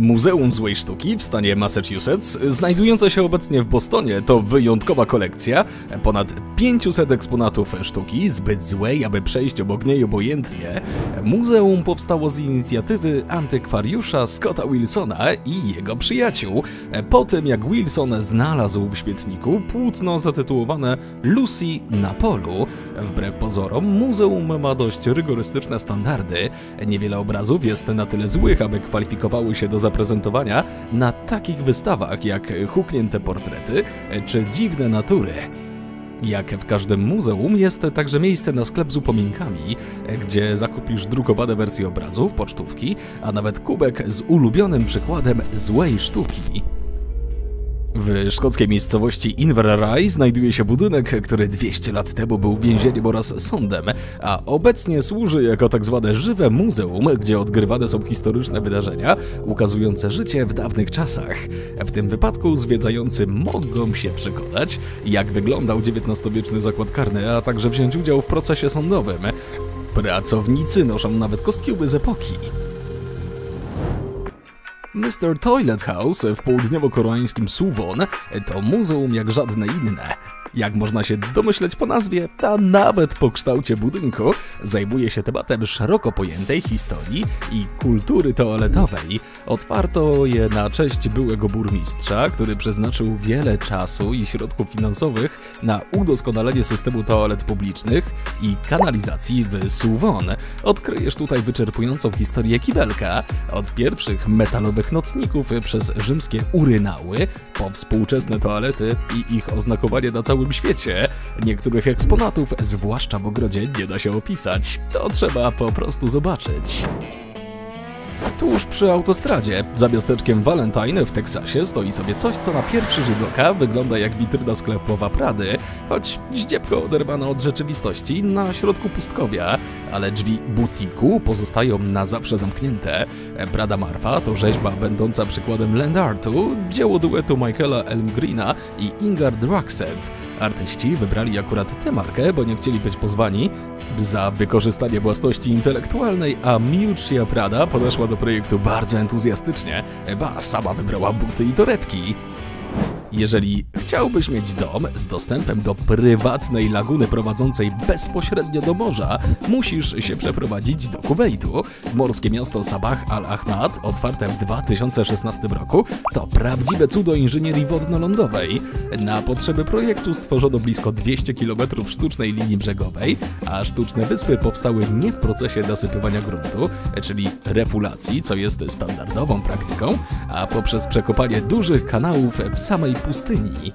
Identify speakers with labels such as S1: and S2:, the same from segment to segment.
S1: Muzeum Złej Sztuki w stanie Massachusetts, znajdujące się obecnie w Bostonie, to wyjątkowa kolekcja, ponad 500 eksponatów sztuki, zbyt złej, aby przejść obok niej obojętnie. Muzeum powstało z inicjatywy antykwariusza Scotta Wilsona i jego przyjaciół, po tym jak Wilson znalazł w świetniku płótno zatytułowane Lucy na polu. Wbrew pozorom, muzeum ma dość rygorystyczne standardy. Niewiele obrazów jest na tyle złych, aby kwalifikowały się do zaprezentowania na takich wystawach jak huknięte portrety czy dziwne natury. Jak w każdym muzeum jest także miejsce na sklep z upominkami, gdzie zakupisz drukowane wersje obrazów, pocztówki, a nawet kubek z ulubionym przykładem złej sztuki. W szkockiej miejscowości Inverary znajduje się budynek, który 200 lat temu był więzieniem oraz sądem, a obecnie służy jako tak zwane żywe muzeum, gdzie odgrywane są historyczne wydarzenia ukazujące życie w dawnych czasach. W tym wypadku zwiedzający mogą się przekonać, jak wyglądał XIX-wieczny zakład karny, a także wziąć udział w procesie sądowym. Pracownicy noszą nawet kostiumy z epoki. Mr. Toilet House w południowo-koreańskim Suwon to muzeum jak żadne inne. Jak można się domyśleć po nazwie, a nawet po kształcie budynku, zajmuje się tematem szeroko pojętej historii i kultury toaletowej. Otwarto je na cześć byłego burmistrza, który przeznaczył wiele czasu i środków finansowych na udoskonalenie systemu toalet publicznych i kanalizacji w Suwon. Odkryjesz tutaj wyczerpującą historię kibelka, od pierwszych metalowych nocników przez rzymskie urynały, po współczesne toalety i ich oznakowanie na całym świecie. Niektórych eksponatów, zwłaszcza w ogrodzie, nie da się opisać. To trzeba po prostu zobaczyć. Tuż przy autostradzie, za miasteczkiem Valentine w Teksasie, stoi sobie coś, co na pierwszy rzut oka wygląda jak witryna sklepowa Prady, choć ździebko oderwana od rzeczywistości na środku pustkowia, ale drzwi butiku pozostają na zawsze zamknięte. Prada Marfa to rzeźba będąca przykładem land artu, dzieło duetu Michaela Elmgreena i Ingard Roxett. Artyści wybrali akurat tę markę, bo nie chcieli być pozwani za wykorzystanie własności intelektualnej, a Miuccia Prada podeszła do projektu bardzo entuzjastycznie, ba sama wybrała buty i torebki. Jeżeli chciałbyś mieć dom z dostępem do prywatnej laguny prowadzącej bezpośrednio do morza, musisz się przeprowadzić do Kuwejtu. Morskie miasto Sabah al-Ahmad, otwarte w 2016 roku, to prawdziwe cudo inżynierii wodno-lądowej. Na potrzeby projektu stworzono blisko 200 km sztucznej linii brzegowej, a sztuczne wyspy powstały nie w procesie nasypywania gruntu, czyli refulacji, co jest standardową praktyką, a poprzez przekopanie dużych kanałów w samej pustyni.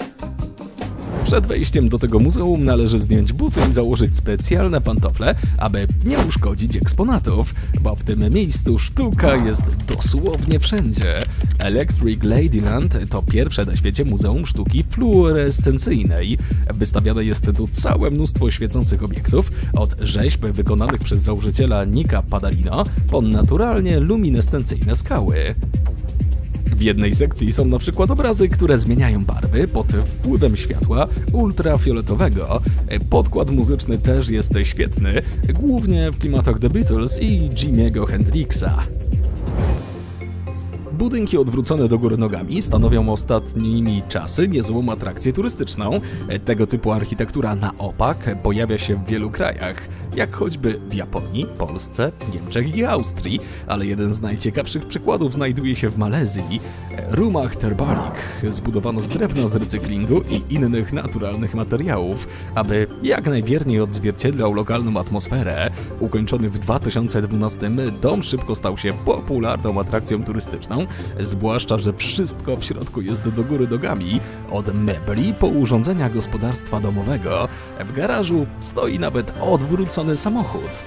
S1: Przed wejściem do tego muzeum należy zdjąć buty i założyć specjalne pantofle, aby nie uszkodzić eksponatów, bo w tym miejscu sztuka jest dosłownie wszędzie. Electric Ladyland to pierwsze na świecie muzeum sztuki fluorescencyjnej. Wystawiane jest tu całe mnóstwo świecących obiektów, od rzeźb wykonanych przez założyciela Nika Padalino po naturalnie luminescencyjne skały. W jednej sekcji są na przykład obrazy, które zmieniają barwy pod wpływem światła ultrafioletowego. Podkład muzyczny też jest świetny, głównie w klimatach The Beatles i Jimiego Hendrixa. Budynki odwrócone do góry nogami stanowią ostatnimi czasy niezłą atrakcję turystyczną. Tego typu architektura na opak pojawia się w wielu krajach, jak choćby w Japonii, Polsce, Niemczech i Austrii, ale jeden z najciekawszych przykładów znajduje się w Malezji. Rumah Terbalik zbudowano z drewna z recyklingu i innych naturalnych materiałów, aby jak najwierniej odzwierciedlał lokalną atmosferę. Ukończony w 2012 dom szybko stał się popularną atrakcją turystyczną, zwłaszcza, że wszystko w środku jest do góry nogami, od mebli po urządzenia gospodarstwa domowego. W garażu stoi nawet odwrócony samochód.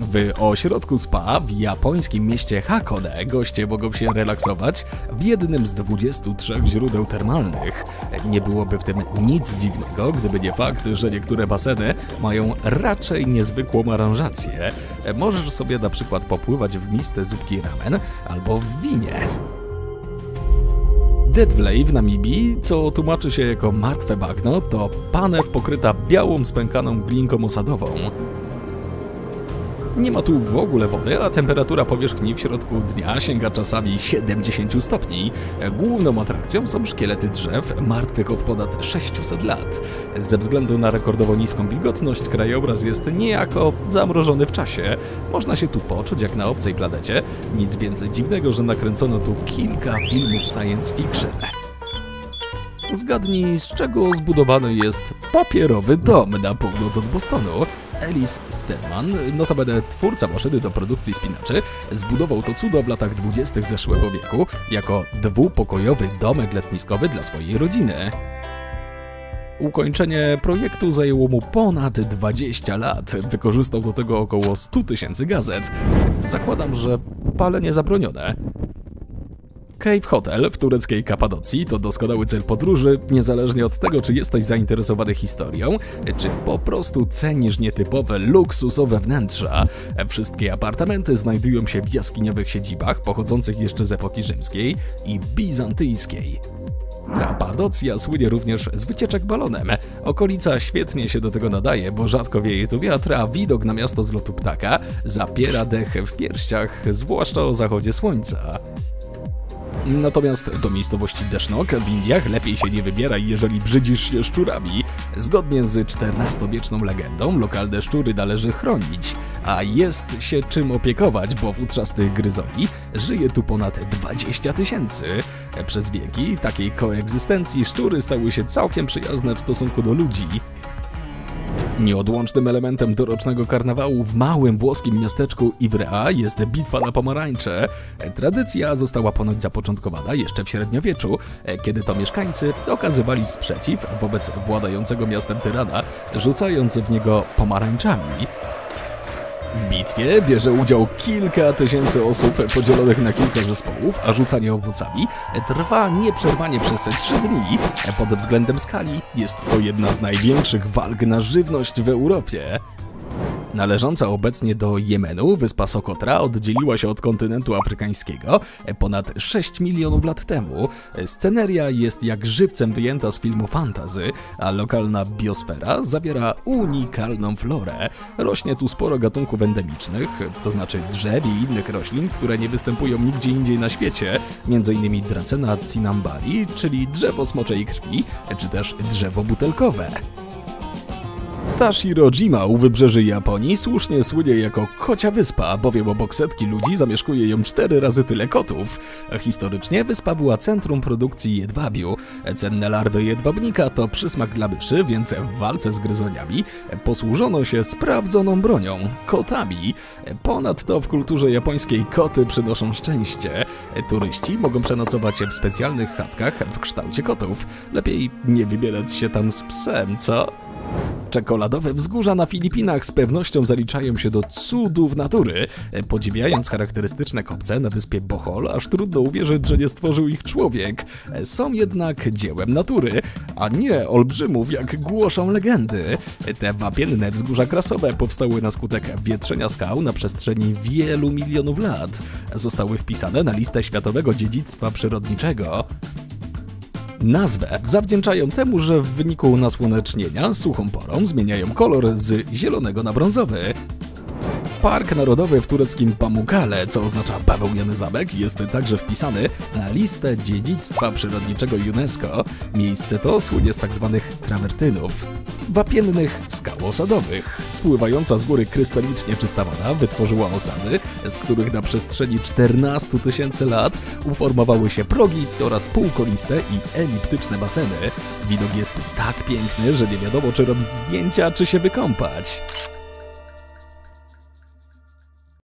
S1: W ośrodku spa w japońskim mieście Hakone goście mogą się relaksować w jednym z 23 źródeł termalnych. Nie byłoby w tym nic dziwnego, gdyby nie fakt, że niektóre baseny mają raczej niezwykłą aranżację. Możesz sobie na przykład popływać w misce zupki ramen albo w winie. Deadvlej w Namibii, co tłumaczy się jako martwe bagno, to panew pokryta białą spękaną glinką osadową. Nie ma tu w ogóle wody, a temperatura powierzchni w środku dnia sięga czasami 70 stopni. Główną atrakcją są szkielety drzew martwych od ponad 600 lat. Ze względu na rekordowo niską wilgotność krajobraz jest niejako zamrożony w czasie. Można się tu poczuć jak na obcej planecie. Nic więcej dziwnego, że nakręcono tu kilka filmów science fiction. Zgadnij, z czego zbudowany jest papierowy dom na północ od Bostonu. Ellis Stedman, notabene twórca maszyny do produkcji spinaczy, zbudował to cudo w latach 20. zeszłego wieku jako dwupokojowy domek letniskowy dla swojej rodziny. Ukończenie projektu zajęło mu ponad 20 lat. Wykorzystał do tego około 100 tysięcy gazet. Zakładam, że palenie zabronione. Cave Hotel w tureckiej Kapadocji to doskonały cel podróży, niezależnie od tego, czy jesteś zainteresowany historią, czy po prostu cenisz nietypowe, luksusowe wnętrza. Wszystkie apartamenty znajdują się w jaskiniowych siedzibach pochodzących jeszcze z epoki rzymskiej i bizantyjskiej. Kapadocja słynie również z wycieczek balonem. Okolica świetnie się do tego nadaje, bo rzadko wieje tu wiatr, a widok na miasto z lotu ptaka zapiera dech w pierściach, zwłaszcza o zachodzie słońca. Natomiast do miejscowości Desznok w Indiach lepiej się nie wybieraj, jeżeli brzydzisz się szczurami. Zgodnie z XIV-wieczną legendą, lokalne szczury należy chronić, a jest się czym opiekować, bo futrzastych gryzoni żyje tu ponad 20 tysięcy. Przez wieki takiej koegzystencji szczury stały się całkiem przyjazne w stosunku do ludzi. Nieodłącznym elementem dorocznego karnawału w małym włoskim miasteczku Ivrea jest bitwa na pomarańcze. Tradycja została ponoć zapoczątkowana jeszcze w średniowieczu, kiedy to mieszkańcy okazywali sprzeciw wobec władającego miastem tyrana, rzucając w niego pomarańczami. W bitwie bierze udział kilka tysięcy osób podzielonych na kilka zespołów, a rzucanie owocami trwa nieprzerwanie przez trzy dni. Pod względem skali jest to jedna z największych walk na żywność w Europie. Należąca obecnie do Jemenu, wyspa Sokotra oddzieliła się od kontynentu afrykańskiego ponad 6 milionów lat temu. Sceneria jest jak żywcem wyjęta z filmu fantazy, a lokalna biosfera zawiera unikalną florę. Rośnie tu sporo gatunków endemicznych, to znaczy drzew i innych roślin, które nie występują nigdzie indziej na świecie, m.in. Dracena cinambari, czyli drzewo smoczej krwi, czy też drzewo butelkowe. Tashirojima u wybrzeży Japonii słusznie słynie jako kocia wyspa, bowiem obok setki ludzi zamieszkuje ją cztery razy tyle kotów. Historycznie wyspa była centrum produkcji jedwabiu. Cenne larwy jedwabnika to przysmak dla myszy, więc w walce z gryzoniami posłużono się sprawdzoną bronią kotami. Ponadto w kulturze japońskiej koty przynoszą szczęście. Turyści mogą przenocować w specjalnych chatkach w kształcie kotów. Lepiej nie wybierać się tam z psem, co? Czekoladowe wzgórza na Filipinach z pewnością zaliczają się do cudów natury. Podziwiając charakterystyczne kopce na wyspie Bohol, aż trudno uwierzyć, że nie stworzył ich człowiek. Są jednak dziełem natury, a nie olbrzymów, jak głoszą legendy. Te wapienne wzgórza krasowe powstały na skutek wietrzenia skał na przestrzeni wielu milionów lat. Zostały wpisane na listę Światowego Dziedzictwa Przyrodniczego. Nazwę zawdzięczają temu, że w wyniku nasłonecznienia suchą porą zmieniają kolor z zielonego na brązowy. Park Narodowy w tureckim Pamukkale, co oznacza bawełniany zamek, jest także wpisany na listę dziedzictwa przyrodniczego UNESCO. Miejsce to słynie z tzw. Tak trawertynów, wapiennych skał osadowych. Spływająca z góry krystalicznie czysta woda wytworzyła osady, z których na przestrzeni 14 tysięcy lat uformowały się progi oraz półkoliste i eliptyczne baseny. Widok jest tak piękny, że nie wiadomo czy robić zdjęcia, czy się wykąpać.